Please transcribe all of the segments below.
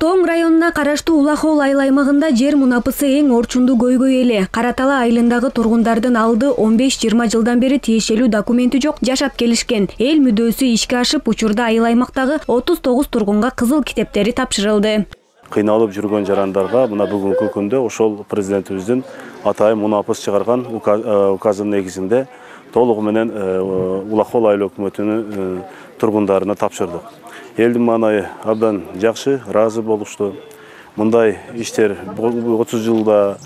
тоң районуна караштуу улахол айыл аймагында жер мунапысы эң орчундуу көйгөй эле. Кара тала айылындагы тургундардын алды он беш жыйырма жылдан бери тиешелүү документи жок жашап келишкен. Эл мүдөөсү ишке ашып учурда айыл аймактагы отуз тогуз тургунга кызыл китептери тапшырылды кыйналып жүргөн жарандарга мына бүгүнкү күндө ошол президентибиздин атайын мунапыс чыгарган э, указынын негизинде толугу менен э, улахол айыл өкмөтүнүн э, тургундарына тапшырдык элдин маанайы абдан жакшы ыраазы болушту мындай иштер отуз жылда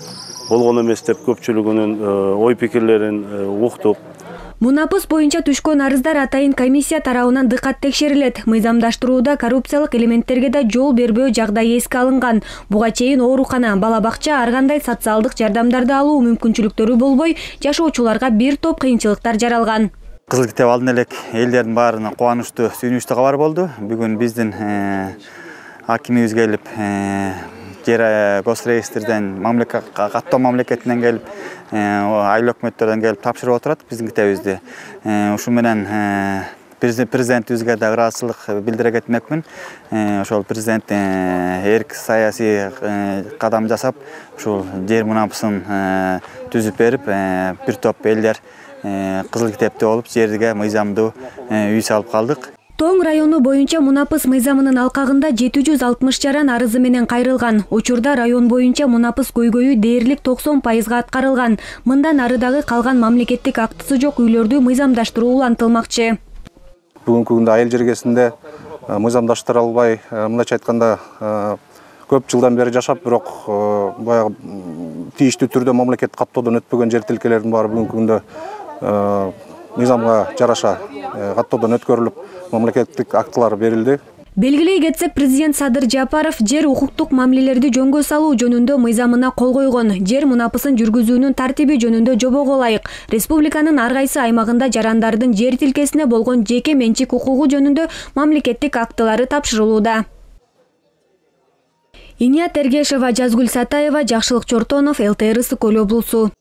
болгон эмес деп көпчүлүгүнүн э, ой пикирлерин э, уктук мунапыс боюнча түшкөн арыздар атайын комиссия тарабынан дыкат текшерилет. Мыйзамдаштырууда коррупциялык элементтерге да жол бербөө жагдайы эске алынган. Буга чейин оорукана бала бакча ар кандай социалдык жардамдарды алуу мүмкүнчүлүктөрү болбой жашоочуларга бир топ кыйынчылыктар жаралган. Кызыл китеп алдын элек элдердин баарына кубанычтуу сүйүнүчтүү кабар болду. Бүгүн биздин э, акимибиз келип э, жер э, госреестрден каттоо мамлекетинен келип айыл өкмөттөрдөн келип тапшырып отурат биздин китебибизди ушу менен президентибизге да ыраазычылык билдире кетмекмин ошол президент эрк саясий кадам жасап ушул жер мунапысын түзүп берип бир топ элдер Э, кызыл китепте болуп жерге мыйзамдуу э, үй салып калдык. Тоң району боюнча мунапыс мыйзамынын алкагында жети жүз алтымыш жаран арызы менен кайрылган. Учурда район боюнча мунапыс көйгөйү дээрлик токсон пайызга аткарылган. Мындан ары дагы калган мамлекеттик актысы жок үйлөрдү мыйзамдаштыруу улантылмакчы. Бүгүнкү күндө айыл жергесинде э, мыйзамдаштыра албай мындайча айтканда көп жылдан бери жашап бирок баягы тийиштүү түрдө мамлекеттик каттоодон өтпөгөн жер тилкелердин баары бүгүнкү күндө Э, мыйзамга жараша э, каттоодон өткөрүлүп мамлекеттик актылар берилди. Белгилей кетсек президент садыр жапаров жер укуктук мамилелерди жөнгө салуу жөнүндө мыйзамына кол койгон. Жер мунапысын жүргүзүүнүн тартиби жөнүндө жобого ылайык республиканын ар кайсы аймагында жарандардын жер тилкесине болгон жеке менчик укугу жөнүндө мамлекеттик актылары тапшырылууда. Иният эргешова жазгүл сатаева жакшылык чортонов лтр ысык көл облусу